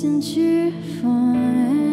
since you're falling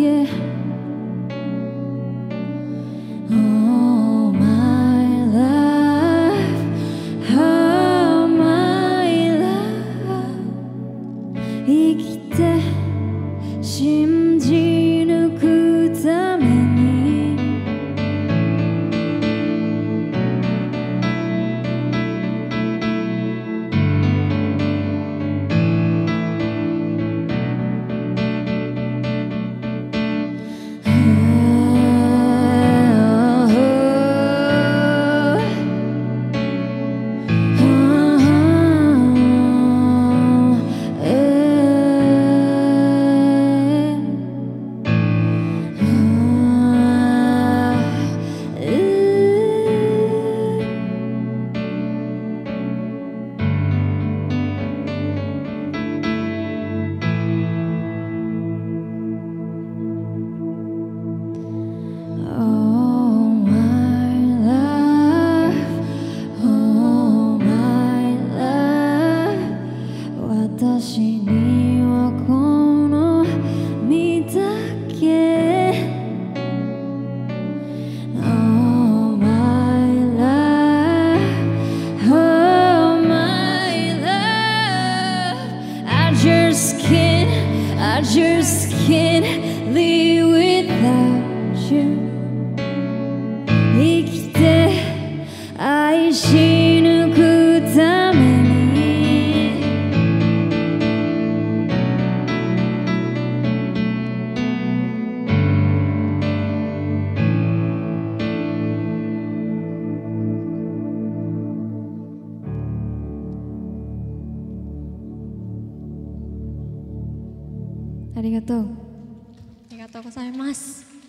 Yeah. just can't, I just can't live without you. 生きて愛してありがとう。ありがとうございます。